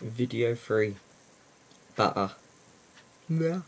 video free butter. Yeah.